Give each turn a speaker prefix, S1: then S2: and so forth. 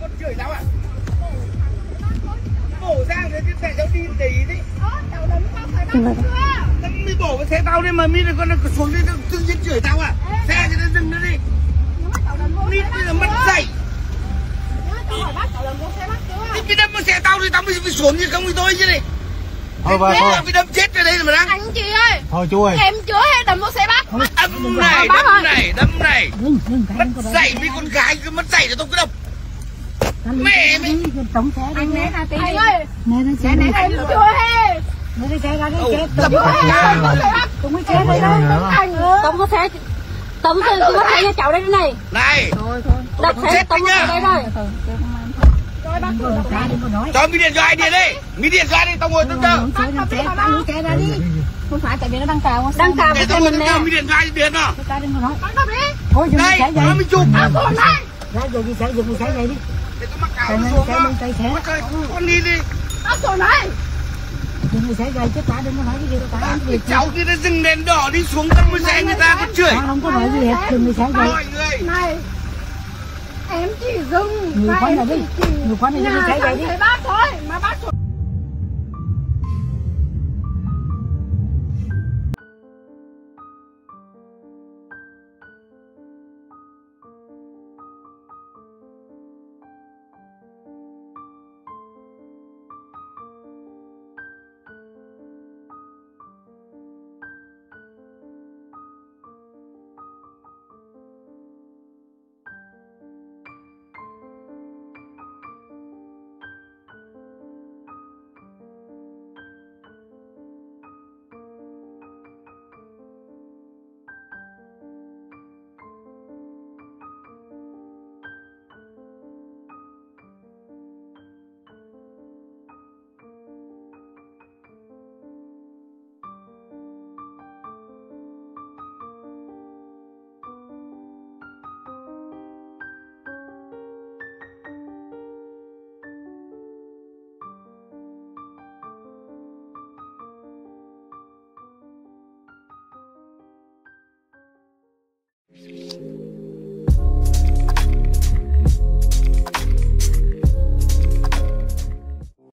S1: con chửi tao à? Bổ ra thế cái xe cháu đi để ý đi.
S2: Cháu
S1: đấm mi bổ cái xe tao đi mà mi con xuống đi tự nhiên chửi tao à. Xe cho nó dừng nó đi.
S2: Mi bây giờ mất
S1: đi Mi đâm con xe tao đi, tao mới xuống như không thì tôi chứ này Thôi bà thôi Mi đâm chết rồi đây mà đang.
S2: Anh chị ơi.
S3: Thôi chú ơi.
S2: Em chữa hay đâm con xe bắt
S4: Âm này,
S1: đâm này, đâm này.
S4: Mất dạy, mấy con
S1: gái cứ mất dạy rồi tôi cứ đập
S4: mẹ mày tổng xe đi anh nè né
S5: ra tí anh ơi
S4: nè nó xe em nè
S2: chữa hay
S4: nó đi xe ra đi Ồ, xe tổng vô xe cái đây
S2: đó anh tổng
S6: có xe tổng xe tôi có xe cho cháu đây này
S1: này
S6: đập xe tổng có đây rồi
S4: rồi
S1: cho mi điện cho ai điện đi mi điện cho ai đi tao ngồi tao
S4: chờ ra đi
S5: không phải tại vì nó đang cào đang cào cái
S6: tao xe ngồi mình tao chờ nè mi
S1: điện cho ai điện nào
S4: ta đừng có nói
S2: bác đập đi
S4: thôi dừng đây nó vậy mới chụp bác
S3: còn này
S4: ra giờ đi xe dừng xe vậy đi
S1: nó xuống xe đó lên
S4: tay
S1: ơi, con đi đi.
S2: Bác còn này.
S4: Dừng xe vậy chứ ta đừng có nói cái gì ta cái việc cháu
S1: kia nó dừng đèn đỏ đi xuống tận một xe người ta cứ chửi. Ta
S4: không có nói gì hết xe vậy mọi
S1: người.
S2: Này em chỉ dừng Người khoan này đi. Người
S4: khoan này đi, vậy thẳng đi.